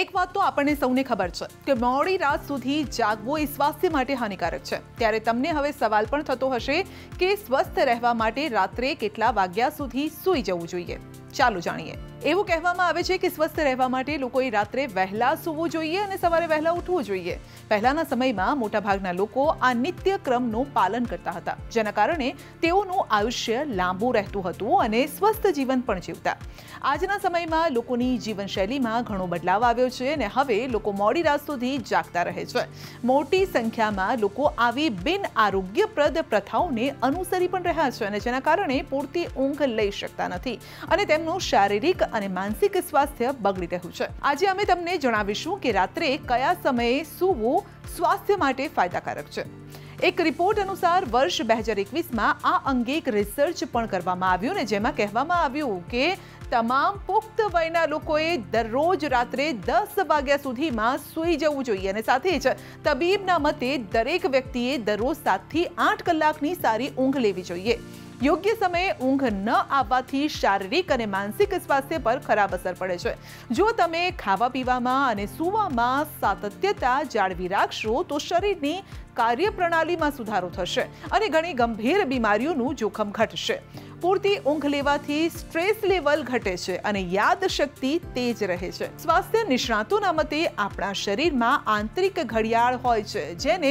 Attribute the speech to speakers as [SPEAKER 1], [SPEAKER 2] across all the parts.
[SPEAKER 1] एक बात तो आपण ने સૌને ખબર છે કે મોડી રાત સુધી જાગવું ઈ સ્વાસ્થ્ય માટે હાનિકારક છે ત્યારે તમને હવે સવાલ પણ થતો હશે કે સ્વસ્થ રહેવા માટે રાત્રે કેટલા વાગ્યા સુધી સૂઈ જવું જોઈએ ચાલો જાણીએ એવું કહેવામાં આવે છે કે સ્વસ્થ રહેવા માટે લોકોએ રાત્રે વહેલા સુવું જોઈએ અને સવારે વહેલા ઉઠવું જોઈએ પહેલાના સમયમાં મોટા ભાગના લોકો આ નિત્યક્રમનો પાલન કરતા હતા જેના કારણે તેઓનું આયુષ્ય લાંબુ રહેતું હતું અને સ્વસ્થ જીવન પણ જીવતા આજના સમયમાં લોકોની જીવનશૈલીમાં ઘણો બદલાવ આવ્યો છે અને હવે લોકો મોડી રાત સુધી જાગતા રહે છે મોટી સંખ્યામાં લોકો આવી બિન આરોગ્યપ્રદ પ્રથાઓને અનુસરી પણ રહ્યા છે અને જેના કારણે પોર્ટી ઉંગ લઈ શકતા નથી અને નો શારીરિક અને માનસિક સ્વાસ્થ્ય બગડી રહ્યું છે આજે અમે તમને જણાવીશું કે રાત્રે કયા સમયે સુવું સ્વાસ્થ્ય માટે ફાયદાકારક છે એક રિપોર્ટ અનુસાર વર્ષ 2021 માં આ અંગે એક રિસર્ચ પણ કરવામાં આવ્યો ને જેમાં કહેવામાં આવ્યું કે તમામ પુખ્ત વયના લોકોએ દરરોજ રાત્રે 10 વાગ્યા સુધીમાં સૂઈ જવું જોઈએ અને સાથે જ તબીબીના મતે દરેક વ્યક્તિએ દરરોજ 7 થી 8 કલાકની સારી ઊંઘ લેવી જોઈએ યોગ્ય સમયે ઊંઘ ન આવવાથી શારીરિક અને માનસિક સ્વાસ્થ્ય પર ખરાબ અસર પડે છે જો તમે ખાવા પીવામાં અને સુવામાં સાતત્યતા જાળવી રાખશો તો શરીની કાર્યપ્રણાલીમાં સુધારો થશે અને ઘણી ગંભીર બીમારીઓનું જોખમ ઘટે છે પૂરતી ઊંઘ લેવાથી સ્ટ્રેસ લેવલ ઘટે છે અને યાદશક્તિ તીજ રહે છે સ્વાસ્થ્ય નિરાંતું નામતે આપડા શરીરમાં આંતરિક ઘડિયાળ હોય છે જેને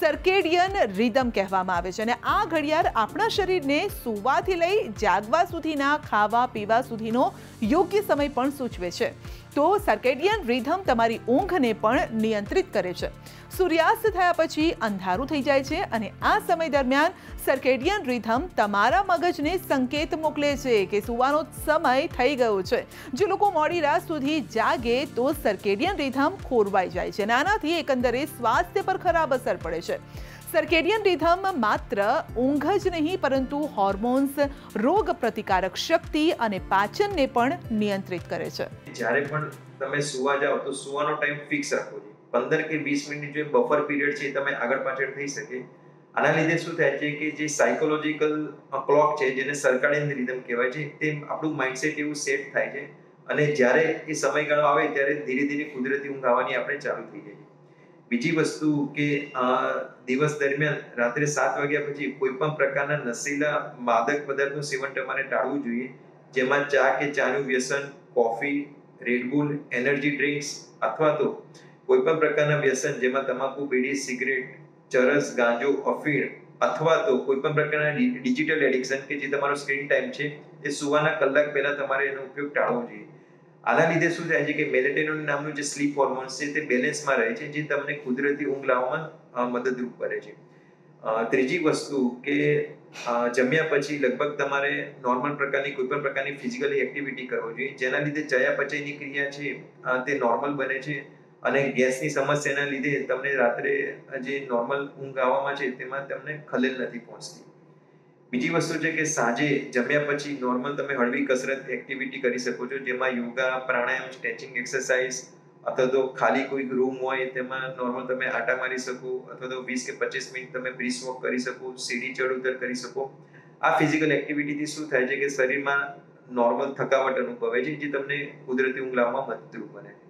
[SPEAKER 1] सर्केडियन रिदम कहવામાં આવે છે અને આ ઘડિયાળ આપણા શરીરને સુવા થી લઈ જાગવા સુધીના ખાવા પીવા સુધીનો યોગ્ય સમય પણ સૂચવે છે તો સર્કેડિયન રિધમ તમારી આંખને પણ નિયંત્રિત કરે છે સૂર્યાસ્ત થાય પછી અંધારું થઈ જાય છે અને આ સમય દરમિયાન સર્કેડિયન ритમ તમારા મગજને સંકેત મોકલે છે કે સુવાનો સમય થઈ ગયો છે જે લોકો મોડી રાત સુધી जागे તો સર્કેડિયન ритમ ખરવાય જાય છે નાનાથી એકંદરે સ્વાસ્થ્ય પર ખરાબ અસર પડે છે સર્કેડિયન ритમ માત્ર ઊંઘ જ નહીં પરંતુ હોર્મોન્સ રોગપ્રતિકારક શક્તિ અને પાચન ને પણ નિયંત્રિત કરે છે
[SPEAKER 2] જ્યારે પણ તમે સુવા જાઓ તો સુવાનો ટાઈમ ફિક્સ રાખો પંદર કે વીસ મિનિટ જે બફર પીરિયડ છે તમે આગળ પાછળ થઈ શકે આના લીધે શું થાય છે કે જે સાયકોલોજીકલ ક્લોક છે જેને સરકારી રિધમ કહેવાય છે તે આપણું માઇન્ડસેટ એવું સેટ થાય છે અને જ્યારે એ સમયગાળો આવે ત્યારે ધીરે ધીરે કુદરતી ઊંઘ આવવાની આપણે ચાલુ થઈ જાય બીજી વસ્તુ કે દિવસ દરમિયાન રાત્રે સાત વાગ્યા પછી કોઈ પણ પ્રકારના નશીલા માદક પદાર્થનું સેવન તમારે ટાળવું જોઈએ જેમાં ચા કે ચાનું વ્યસન કોફી રેડબુલ એનર્જી ડ્રિંક્સ અથવા તો કોઈ પણ પ્રકારના વ્યસન જેમાં તમાકુ બીડી સિગરેટ ચરસ ગાંજો અફીણ અથવા તો કોઈ પણ પ્રકારના ડિજિટલ એડિક્શન કે જે તમારો સ્ક્રીન ટાઈમ છે એ સુવાના કલાક પહેલા તમારે એનો ઉપયોગ ટાળવો જોઈએ આના લીધે શું થાય છે કે મેલેટેનોન નામનું જે સ્લીપ હોર્મોન્સ છે તે બેલેન્સમાં રહે છે જે તમને કુદરતી ઊંઘ લાવવામાં મદદરૂપ કરે છે ત્રીજી વસ્તુ કે જમ્યા પછી લગભગ તમારે નોર્મલ પ્રકારની કોઈ પણ પ્રકારની ફિઝિકલી એક્ટિવિટી કરવી જોઈએ જેના લીધે ચયાપચયની ક્રિયા છે તે નોર્મલ બને છે અને ગેસની સમસ્યાના લીધે તમને રાત્રે જે નોર્મલ ઊંઘ આવવામાં છે તેમાં તમને ખલેલ નથી પહોંચતી બીજી વસ્તુ છે કે સાંજે જમ્યા પછી નોર્મલ તમે હળવી કસરત એક્ટિવિટી કરી શકો છો જેમાં યોગા પ્રાણાયામ સ્ટેચિંગ એક્સરસાઇઝ અથવા તો ખાલી કોઈ રૂમ હોય તેમાં નોર્મલ તમે આટા મારી શકો અથવા તો વીસ કે પચીસ મિનિટ તમે બ્રીસ વોક કરી શકો સીડી ચડ ઉતર કરી શકો આ ફિઝિકલ એક્ટિવિટીથી શું થાય છે કે શરીરમાં નોર્મલ થકાવટ અનુભવે છે જે તમને કુદરતી ઊંઘ લાવવામાં મદદરૂપ બને છે